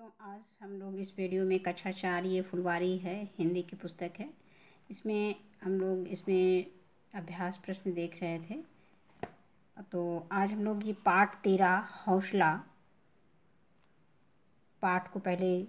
बच्चों आज हम लोग इस वीडियो में कक्षा चार ये फुलवारी है, हिंदी की पुस्तक है। इसमें हम लोग इसमें अभ्यास प्रश्न देख रहे थे। तो आज हम लोग ये पाठ तेरा हौसला, पाठ को पहले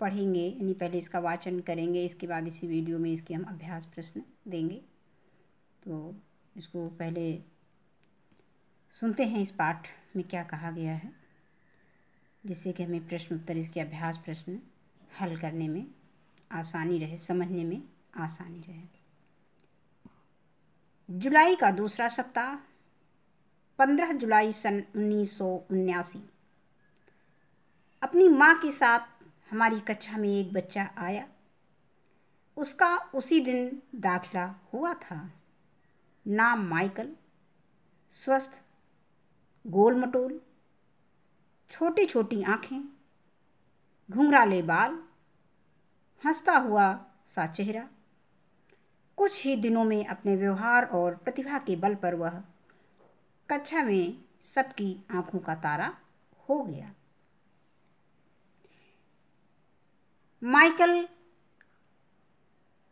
पढ़ेंगे, यानी पहले इसका वाचन करेंगे, इसके बाद इसी वीडियो में इसके हम अभ्यास प्रश्न देंगे। तो इसको पहले सुनते हैं इस पाठ में क्या कहा गया है। जिससे कि हमें प्रश्न उत्तर, इसके अभ्यास प्रश्न हल करने में आसानी रहे, समझने में आसानी रहे। जुलाई का दूसरा सप्ताह, पंद्रह जुलाई सन उन्नीस अपनी माँ के साथ हमारी कक्षा में एक बच्चा आया। उसका उसी दिन दाखिला हुआ था। नाम माइकल, स्वस्थ गोल मटोल छोटी छोटी आँखें, घुंघराले बाल, हंसता हुआ सा चेहरा। कुछ ही दिनों में अपने व्यवहार और प्रतिभा के बल पर वह कक्षा में सबकी आँखों का तारा हो गया। माइकल,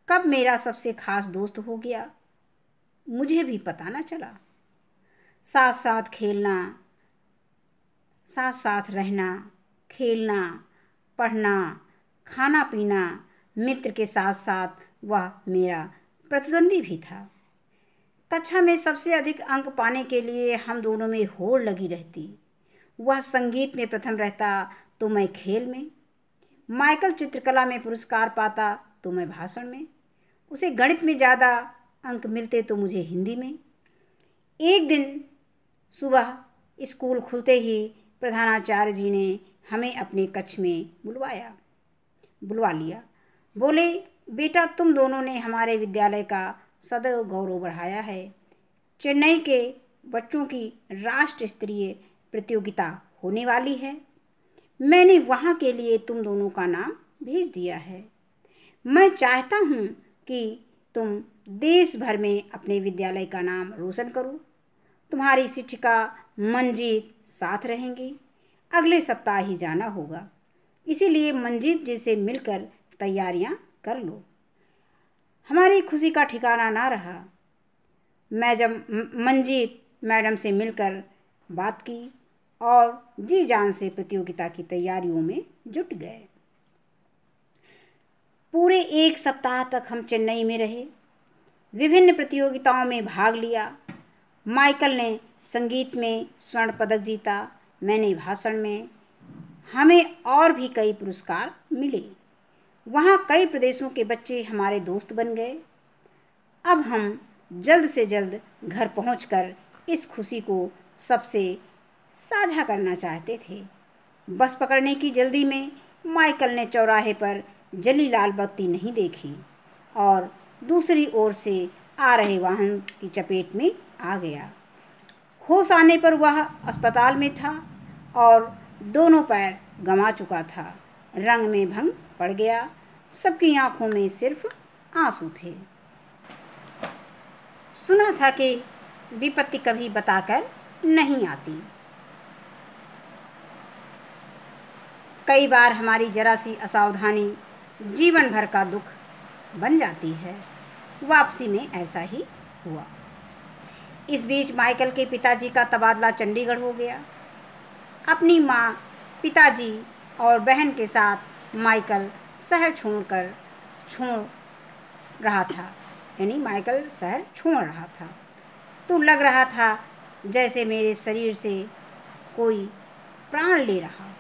कब मेरा सबसे खास दोस्त हो गया? मुझे भी पता न चला। साथ साथ खेलना साथ साथ रहना, खेलना, पढ़ना खाना पीना मित्र के साथ साथ वह मेरा प्रतिद्वंदी भी था। कक्षा में सबसे अधिक अंक पाने के लिए हम दोनों में होड़ लगी रहती। वह संगीत में प्रथम रहता तो मैं खेल में। माइकल चित्रकला में पुरस्कार पाता तो मैं भाषण में। उसे गणित में ज़्यादा अंक मिलते तो मुझे हिंदी में। एक दिन सुबह स्कूल खुलते ही प्रधानाचार्य जी ने हमें अपने कक्ष में बुलवाया, बुलवा लिया। बोले, बेटा, तुम दोनों ने हमारे विद्यालय का सदैव गौरव बढ़ाया है। चेन्नई के बच्चों की राष्ट्र स्तरीय प्रतियोगिता होने वाली है। मैंने वहाँ के लिए तुम दोनों का नाम भेज दिया है। मैं चाहता हूँ कि तुम देश भर में अपने विद्यालय का नाम रोशन करो। तुम्हारी शिक्षिका मंजीत साथ रहेंगी। अगले सप्ताह ही जाना होगा। इसीलिए मंजीत जी से मिलकर तैयारियाँ कर लो। हमारी खुशी का ठिकाना ना रहा। मैं जब मंजीत मैडम से मिलकर बात की और जी जान से प्रतियोगिता की तैयारियों में जुट गए। पूरे एक सप्ताह तक हम चेन्नई में रहे। विभिन्न प्रतियोगिताओं में भाग लिया। माइकल ने संगीत में स्वर्ण पदक जीता, मैंने भाषण में हमें और भी कई पुरस्कार मिले। वहाँ कई प्रदेशों के बच्चे हमारे दोस्त बन गए। अब हम जल्द से जल्द घर पहुंचकर इस खुशी को सबसे साझा करना चाहते थे। बस पकड़ने की जल्दी में माइकल ने चौराहे पर जली लाल बत्ती नहीं देखी और दूसरी ओर से आ रहे वाहन की चपेट में आ गया। होश आने पर वह अस्पताल में था और दोनों पैर गंवा चुका था। रंग में भंग पड़ गया। सबकी आँखों में सिर्फ़ आँसू थे। सुना था कि विपत्ति कभी बताकर नहीं आती। कई बार हमारी जरा सी असावधानी जीवन भर का दुख बन जाती है। वापसी में ऐसा ही हुआ। इस बीच माइकल के पिताजी का तबादला चंडीगढ़ हो गया। अपनी माँ, पिताजी और बहन के साथ माइकल शहर छोड़कर छोड़ रहा था। यानी माइकल शहर छोड़ रहा था। तो लग रहा था जैसे मेरे शरीर से कोई प्राण ले रहा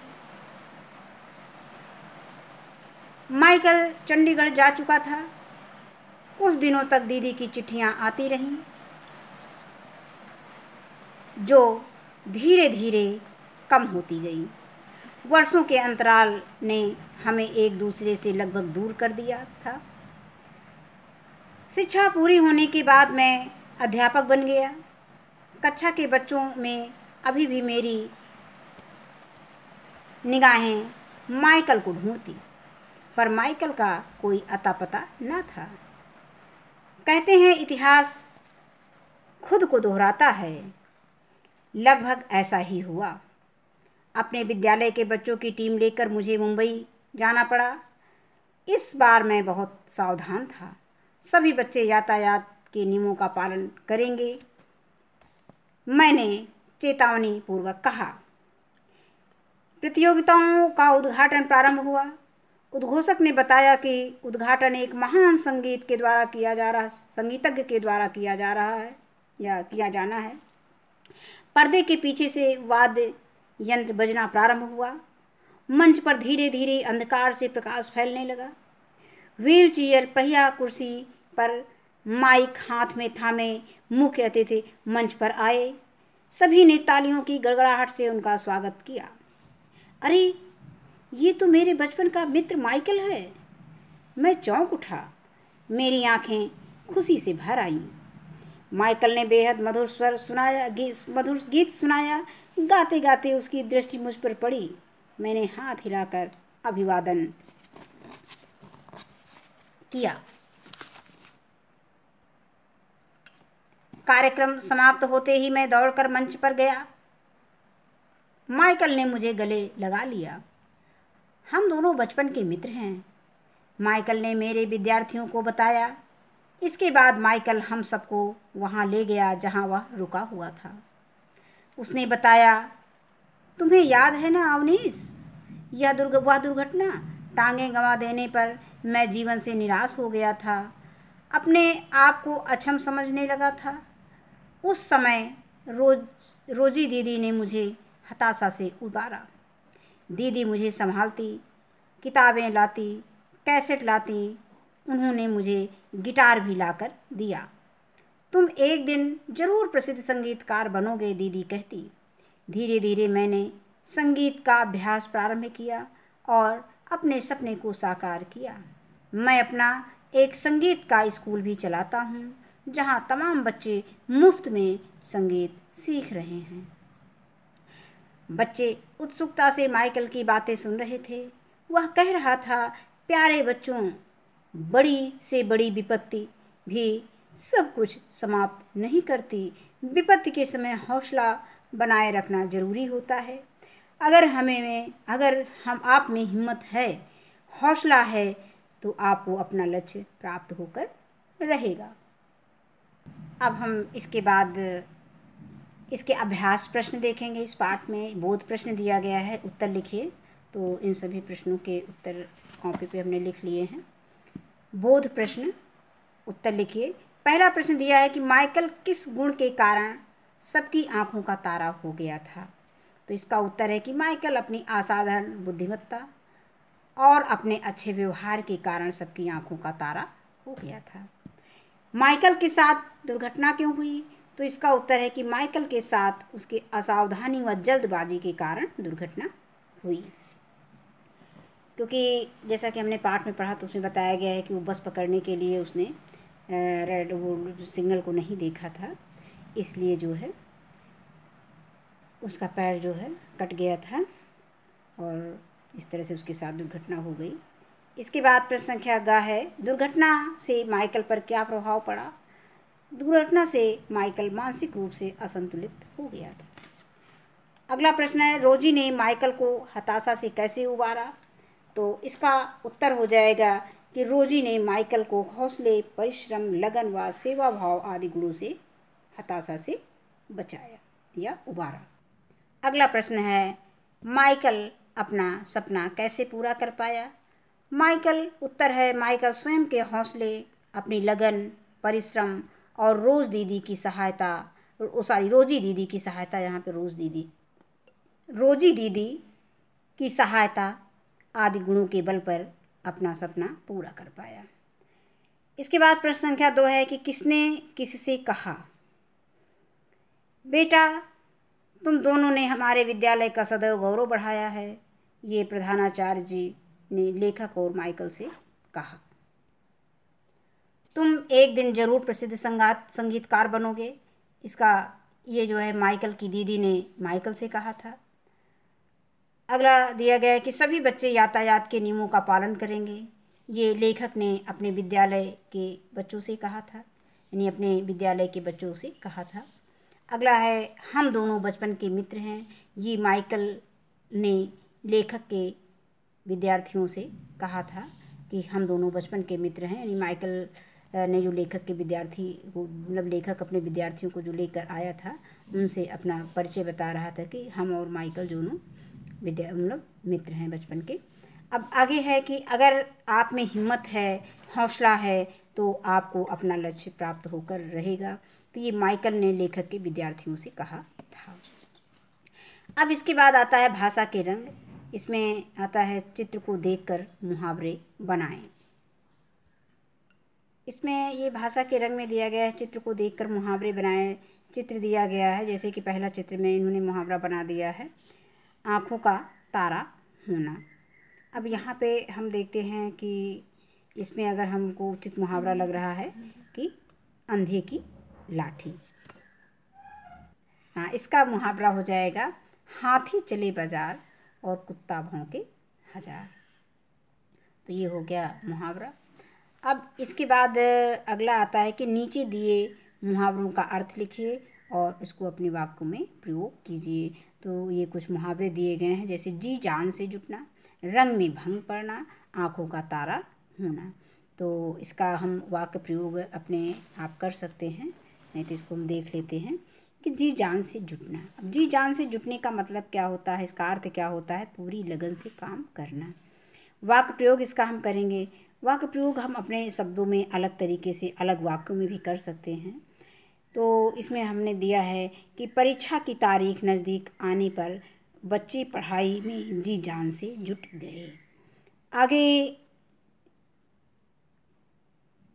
माइकल चंडीगढ़ जा चुका था। कुछ दिनों तक दीदी की चिट्ठियाँ आती रहीं। जो धीरे धीरे कम होती गई। वर्षों के अंतराल ने हमें एक दूसरे से लगभग दूर कर दिया था। शिक्षा पूरी होने के बाद मैं अध्यापक बन गया। कक्षा के बच्चों में अभी भी मेरी निगाहें माइकल को ढूंढती, पर माइकल का कोई अता पता न था। कहते हैं इतिहास खुद को दोहराता है। लगभग ऐसा ही हुआ। अपने विद्यालय के बच्चों की टीम लेकर मुझे मुंबई जाना पड़ा। इस बार मैं बहुत सावधान था। सभी बच्चे यातायात के नियमों का पालन करेंगे। मैंने चेतावनी पूर्वक कहा। प्रतियोगिताओं का उद्घाटन प्रारंभ हुआ। उद्घोषक ने बताया कि उद्घाटन एक महान संगीत के द्वारा किया जा रहा, संगीतज्ञ के द्वारा किया जा रहा है या किया जाना है। पर्दे के पीछे से वाद्य यंत्र बजना प्रारंभ हुआ। मंच पर धीरे धीरे अंधकार से प्रकाश फैलने लगा। व्हील चेयर, पहिया कुर्सी पर माइक हाथ में थामे मुख्य अतिथि मंच पर आए। सभी ने तालियों की गड़गड़ाहट से उनका स्वागत किया। अरे, ये तो मेरे बचपन का मित्र माइकल है। मैं चौंक उठा। मेरी आँखें खुशी से भर आईं। माइकल ने बेहद मधुर स्वर सुनाया गीत मधुर गीत सुनाया। गाते गाते उसकी दृष्टि मुझ पर पड़ी। मैंने हाथ हिलाकर अभिवादन किया। कार्यक्रम समाप्त होते ही मैं दौड़कर मंच पर गया। माइकल ने मुझे गले लगा लिया। हम दोनों बचपन के मित्र हैं। माइकल ने मेरे विद्यार्थियों को बताया। इसके बाद माइकल हम सबको वहाँ ले गया जहाँ वह रुका हुआ था। उसने बताया, तुम्हें याद है ना अवनीश? यह दुर्ग, वह दुर्घटना टांगे गंवा देने पर मैं जीवन से निराश हो गया था। अपने आप को अक्षम समझने लगा था। उस समय रोज, रोजी दीदी ने मुझे हताशा से उबारा। दीदी मुझे संभालती, किताबें लाती, कैसेट लाती उन्होंने मुझे गिटार भी लाकर दिया। तुम एक दिन ज़रूर प्रसिद्ध संगीतकार बनोगे, दीदी कहती। धीरे धीरे मैंने संगीत का अभ्यास प्रारंभ किया और अपने सपने को साकार किया। मैं अपना एक संगीत का स्कूल भी चलाता हूँ, जहाँ तमाम बच्चे मुफ़्त में संगीत सीख रहे हैं। बच्चे उत्सुकता से माइकल की बातें सुन रहे थे। वह कह रहा था, प्यारे बच्चों बड़ी से बड़ी विपत्ति भी सब कुछ समाप्त नहीं करती। विपत्ति के समय हौसला बनाए रखना ज़रूरी होता है। अगर हमें में, अगर हम आप में हिम्मत है, हौसला है तो आपको अपना लक्ष्य प्राप्त होकर रहेगा। अब हम इसके बाद, इसके अभ्यास प्रश्न देखेंगे। इस पाठ में बोध प्रश्न दिया गया है, उत्तर लिखिए। तो इन सभी प्रश्नों के उत्तर कॉपी पे हमने लिख लिए हैं। बोध प्रश्न उत्तर लिखिए। पहला प्रश्न दिया है कि माइकल किस गुण के कारण सबकी आँखों का तारा हो गया था? तो इसका उत्तर है कि माइकल अपनी असाधारण बुद्धिमत्ता और अपने अच्छे व्यवहार के कारण सबकी आँखों का तारा हो गया था। माइकल के साथ दुर्घटना क्यों हुई? तो इसका उत्तर है कि माइकल के साथ उसके असावधानी व जल्दबाजी के कारण दुर्घटना हुई। क्योंकि जैसा कि हमने पाठ में पढ़ा तो उसमें बताया गया है कि वो बस पकड़ने के लिए उसने रेड वो सिग्नल को नहीं देखा था। इसलिए जो है, उसका पैर जो है कट गया था और इस तरह से उसके साथ दुर्घटना हो गई। इसके बाद प्रश्न संख्या गा है, दुर्घटना से माइकल पर क्या प्रभाव पड़ा? दुर्घटना से माइकल मानसिक रूप से असंतुलित हो गया था। अगला प्रश्न है, रोजी ने माइकल को हताशा से कैसे उबारा? तो इसका उत्तर हो जाएगा कि रोजी ने माइकल को हौसले, परिश्रम, लगन व सेवा भाव आदि गुणों से हताशा से बचाया या उबारा। अगला प्रश्न है, माइकल अपना सपना कैसे पूरा कर पाया? माइकल, उत्तर है, माइकल स्वयं के हौसले, अपनी लगन, परिश्रम और रोज़ दीदी की सहायता सॉरी, रोजी दीदी की सहायता, यहाँ पे रोज़ दीदी। रोजी दीदी की सहायता आदि गुणों के बल पर अपना सपना पूरा कर पाया। इसके बाद प्रश्न संख्या दो है कि किसने किससे कहा, बेटा, तुम दोनों ने हमारे विद्यालय का सदैव गौरव बढ़ाया है, ये प्रधानाचार्य जी ने लेखक और माइकल से कहा। तुम एक दिन ज़रूर प्रसिद्ध संगात, संगीतकार बनोगे, इसका ये जो है माइकल की दीदी ने माइकल से कहा था। अगला दिया गया है कि सभी बच्चे यातायात के नियमों का पालन करेंगे। ये लेखक ने अपने विद्यालय के बच्चों से कहा था। यानी अपने विद्यालय के बच्चों से कहा था। अगला है, हम दोनों बचपन के मित्र हैं। ये माइकल ने लेखक के विद्यार्थियों से कहा था कि हम दोनों बचपन के मित्र हैं। यानी माइकल ने जो लेखक के विद्यार्थी को मतलब लेखक अपने विद्यार्थियों को जो लेकर आया था, उनसे अपना परिचय बता रहा था कि हम और माइकल दोनों विद्या मतलब मित्र हैं बचपन के। अब आगे है कि अगर आप में हिम्मत है, हौसला है तो आपको अपना लक्ष्य प्राप्त होकर रहेगा। तो ये माइकल ने लेखक के विद्यार्थियों से कहा था। अब इसके बाद आता है भाषा के रंग। इसमें आता है चित्र को देखकर मुहावरे बनाएँ। इसमें ये भाषा के रंग में दिया गया है, चित्र को देखकर मुहावरे बनाए। चित्र दिया गया है, जैसे कि पहला चित्र में इन्होंने मुहावरा बना दिया है। आँखों का तारा होना। अब यहाँ पे हम देखते हैं कि इसमें अगर हमको उचित मुहावरा लग रहा है कि अंधे की लाठी। हाँ इसका मुहावरा हो जाएगा, हाथी चले बाज़ार और कुत्ता भौंके हज़ार। तो ये हो गया मुहावरा। अब इसके बाद अगला आता है कि नीचे दिए मुहावरों का अर्थ लिखिए। और उसको अपने वाक्य में प्रयोग कीजिए। तो ये कुछ मुहावरे दिए गए हैं, जैसे जी जान से जुटना, रंग में भंग पड़ना, आँखों का तारा होना। तो इसका हम वाक्य प्रयोग अपने आप कर सकते हैं, नहीं तो इसको हम देख लेते हैं कि जी जान से जुटना। अब जी जान से जुटने का मतलब क्या होता है? इसका अर्थ क्या होता है? पूरी लगन से काम करना। वाक्य प्रयोग इसका हम करेंगे। वाक्य प्रयोग हम अपने शब्दों में अलग तरीके से अलग वाक्यों में भी कर सकते हैं। तो इसमें हमने दिया है कि परीक्षा की तारीख नज़दीक आने पर बच्चे पढ़ाई में जी जान से जुट गए। आगे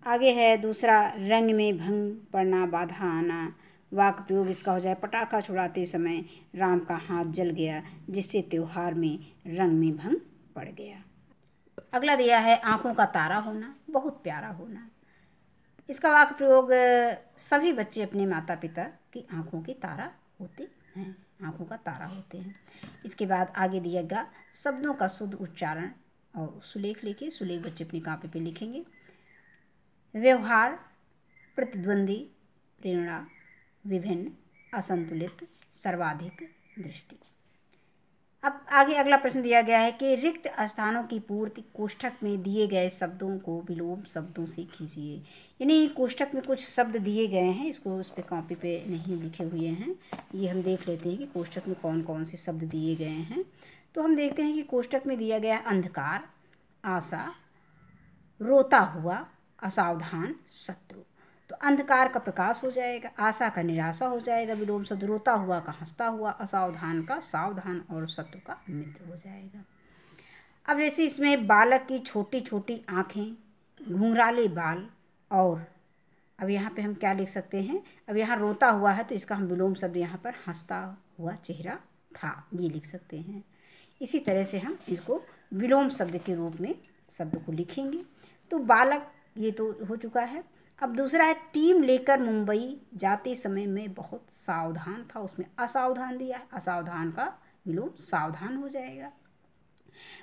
आगे है दूसरा, रंग में भंग पड़ना, बाधा आना, वाक प्रयोग इसका हो जाए। पटाखा छुड़ाते समय राम का हाथ जल गया, जिससे त्यौहार में रंग में भंग पड़ गया। अगला दिया है आँखों का तारा होना, बहुत प्यारा होना। इसका वाक्य प्रयोग सभी बच्चे अपने माता पिता की आँखों के तारा होते हैं। आँखों का तारा होते हैं। इसके बाद आगे दिया गया शब्दों का शुद्ध उच्चारण और सुलेख लिखिए। सुलेख बच्चे अपनी कापी पे लिखेंगे। व्यवहार, प्रतिद्वंदी, प्रेरणा, विभिन्न, असंतुलित, सर्वाधिक दृष्टि। अब आगे अगला प्रश्न दिया गया है कि रिक्त स्थानों की पूर्ति कोष्ठक में दिए गए शब्दों को विलोम शब्दों से खींचिए यानी कोष्ठक में कुछ शब्द दिए गए हैं, इसको उस पर कॉपी पे नहीं लिखे हुए हैं। ये हम देख लेते हैं कि कोष्ठक में कौन कौन से शब्द दिए गए हैं। तो हम देखते हैं कि कोष्ठक में दिया गया अंधकार, आशा, रोता हुआ, असावधान, शत्रु। तो अंधकार का प्रकाश हो जाएगा, आशा का निराशा हो जाएगा, विलोम शब्द रोता हुआ का हंसता हुआ, असावधान का सावधान और शत्रु का मित्र हो जाएगा। अब जैसे इसमें बालक की छोटी छोटी आँखें, घुंघराले बाल और अब यहाँ पे हम क्या लिख सकते हैं? अब यहाँ रोता हुआ है तो इसका हम विलोम शब्द यहाँ पर हंसता हुआ चेहरा था, ये लिख सकते हैं। इसी तरह से हम इसको विलोम शब्द के रूप में शब्द को लिखेंगे। तो बालक ये तो हो चुका है। अब दूसरा है, टीम लेकर मुंबई जाते समय में बहुत सावधान था। उसमें असावधान दिया है, असावधान का विलोम सावधान हो जाएगा।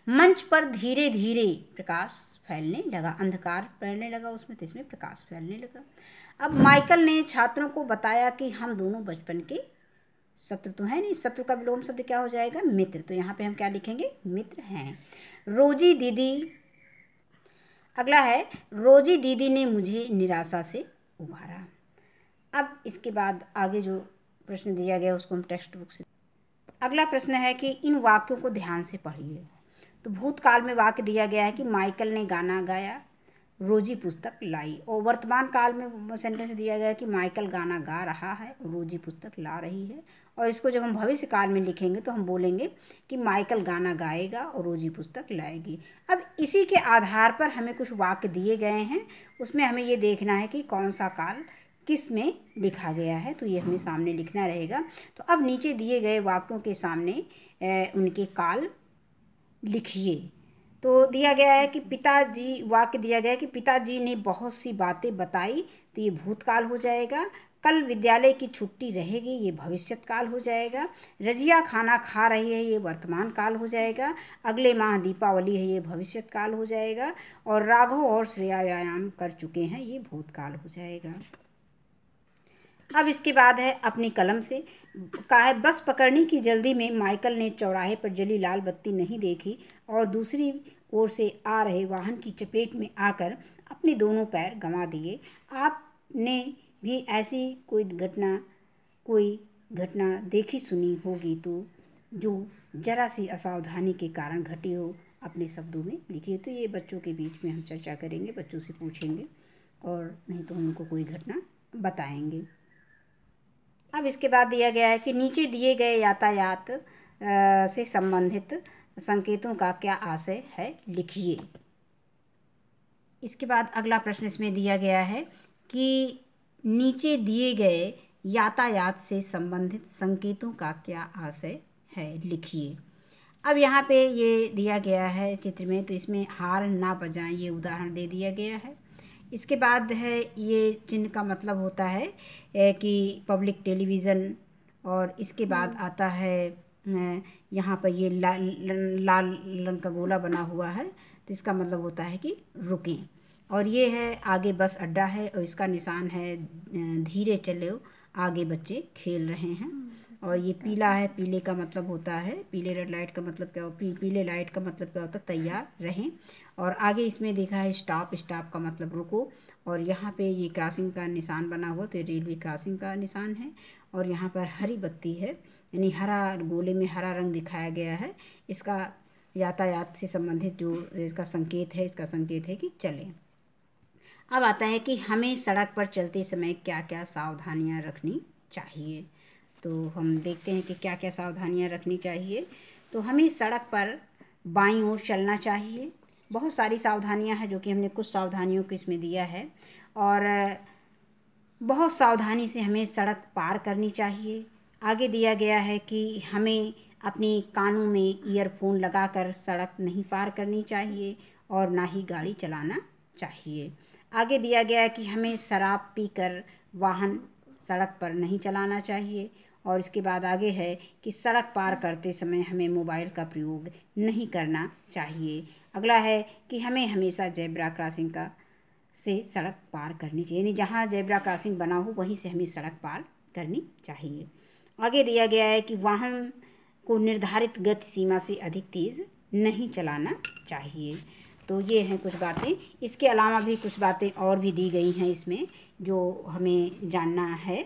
मंच पर धीरे धीरे प्रकाश फैलने लगा, अंधकार फैलने लगा उसमें तो इसमें प्रकाश फैलने लगा। अब माइकल ने छात्रों को बताया कि हम दोनों बचपन के शत्रु तो है नहीं, शत्रु का विलोम शब्द क्या हो जाएगा? मित्र। तो यहाँ पे हम क्या लिखेंगे? मित्र हैं। रोजी दीदी अगला है, रोजी दीदी ने मुझे निराशा से उभारा। अब इसके बाद आगे जो प्रश्न दिया गया, उसको हम टेक्स्ट बुक से अगला प्रश्न है कि इन वाक्यों को ध्यान से पढ़िए। तो भूतकाल में वाक्य दिया गया है कि माइकल ने गाना गाया, रोजी पुस्तक लाई। और वर्तमान काल में सेंटेंस दिया गया है कि माइकल गाना गा रहा है, रोजी पुस्तक ला रही है। और इसको जब हम भविष्य काल में लिखेंगे तो हम बोलेंगे कि माइकल गाना गाएगा और रोजी पुस्तक लाएगी। अब इसी के आधार पर हमें कुछ वाक्य दिए गए हैं। उसमें हमें ये देखना है कि कौन सा काल किसमें लिखा गया है तो ये हमें सामने लिखना रहेगा। तो अब नीचे दिए गए वाक्यों के सामने ए, उनके काल लिखिए। तो दिया गया है कि पिताजी वाक्य दिया गया है कि पिताजी ने बहुत सी बातें बताई तो ये भूतकाल हो जाएगा। कल विद्यालय की छुट्टी रहेगी, ये भविष्यत काल हो जाएगा। रजिया खाना खा रही है, ये वर्तमान काल हो जाएगा। अगले माह दीपावली है, ये भविष्यत काल हो जाएगा। और राघव और श्रेया व्यायाम कर चुके हैं, ये भूतकाल हो जाएगा। अब इसके बाद है अपनी कलम से। कहा है, बस पकड़ने की जल्दी में माइकल ने चौराहे पर जली लाल बत्ती नहीं देखी और दूसरी ओर से आ रहे वाहन की चपेट में आकर अपने दोनों पैर गंवा दिए। आपने भी ऐसी कोई घटना कोई घटना देखी सुनी होगी तो जो जरा सी असावधानी के कारण घटी हो, अपने शब्दों में लिखिए। तो ये बच्चों के बीच में हम चर्चा करेंगे, बच्चों से पूछेंगे और नहीं तो उनको कोई घटना बताएँगे। अब इसके बाद दिया गया है कि नीचे दिए गए यातायात से संबंधित संकेतों का क्या आशय है, लिखिए। इसके बाद अगला प्रश्न इसमें दिया गया है कि नीचे दिए गए यातायात से संबंधित संकेतों का क्या आशय है? लिखिए। अब यहाँ पे ये दिया गया है चित्र में तो इसमें हार ना बजाएँ ये उदाहरण दे दिया गया है। इसके बाद है ये चिन्ह का मतलब होता है कि पब्लिक टेलीविज़न और इसके बाद हम्म। आता है यहाँ पर ये लाल लाल रंग का गोला बना हुआ है तो इसका मतलब होता है कि रुकें। और ये है आगे बस अड्डा है और इसका निशान है धीरे चलो आगे बच्चे खेल रहे हैं। और ये पीला है पीले का मतलब होता है पीले रेड लाइट का मतलब क्या हो पी, पीले लाइट का मतलब क्या होता है तैयार रहें। और आगे इसमें देखा है स्टॉप स्टॉप का मतलब रुको। और यहाँ पे ये क्रॉसिंग का निशान बना हुआ तो ये रेलवे क्रॉसिंग का निशान है। और यहाँ पर हरी बत्ती है यानी हरा गोले में हरा रंग दिखाया गया है। इसका यातायात से संबंधित जो इसका संकेत है इसका संकेत है कि चलें। अब आता है कि हमें सड़क पर चलते समय क्या क्या सावधानियाँ रखनी चाहिए। तो हम देखते हैं कि क्या क्या सावधानियाँ रखनी चाहिए। तो हमें सड़क पर बाईं ओर चलना चाहिए। बहुत सारी सावधानियाँ हैं जो कि हमने कुछ सावधानियों को इसमें दिया है। और बहुत सावधानी से हमें सड़क पार करनी चाहिए। आगे दिया गया है कि हमें अपनी कानों में ईयरफोन लगाकर सड़क नहीं पार करनी चाहिए और ना ही गाड़ी चलाना चाहिए। आगे दिया गया है कि हमें शराब पीकर वाहन सड़क पर नहीं चलाना चाहिए और इसके बाद आगे है कि सड़क पार करते समय हमें मोबाइल का प्रयोग नहीं करना चाहिए। अगला है कि हमें हमेशा जेब्रा क्रॉसिंग का से सड़क पार करनी चाहिए। यानी जहाँ जेब्रा क्रॉसिंग बना हो, वहीं से हमें सड़क पार करनी चाहिए। आगे दिया गया है कि वाहन को निर्धारित गति सीमा से अधिक तेज़ नहीं चलाना चाहिए। तो ये हैं कुछ बातें। इसके अलावा भी कुछ बातें और भी दी गई हैं इसमें, जो हमें जानना है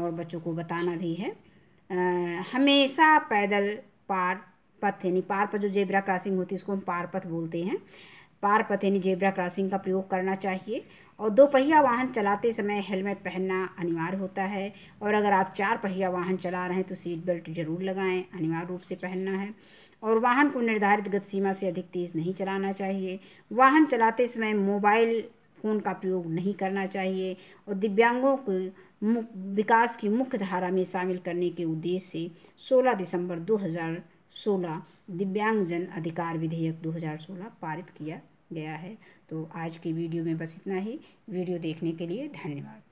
और बच्चों को बताना भी है। हमेशा पैदल पार पथ यानी पार पथ जो जेबरा क्रॉसिंग होती है, उसको हम पार पथ बोलते हैं। पार पथ यानी जेबरा क्रॉसिंग का प्रयोग करना चाहिए। और दो पहिया वाहन चलाते समय हेलमेट पहनना अनिवार्य होता है। और अगर आप चार पहिया वाहन चला रहे हैं तो सीट बेल्ट ज़रूर लगाएँ, अनिवार्य रूप से पहनना है। और वाहन को निर्धारित गति सीमा से अधिक तेज़ नहीं चलाना चाहिए। वाहन चलाते समय मोबाइल फ़ोन का प्रयोग नहीं करना चाहिए और दिव्यांगों को विकास की मुख्य धारा में शामिल करने के उद्देश्य से 16 दिसंबर 2016 दिव्यांगजन अधिकार विधेयक 2016 पारित किया गया है। तो आज की वीडियो में बस इतना ही। वीडियो देखने के लिए धन्यवाद।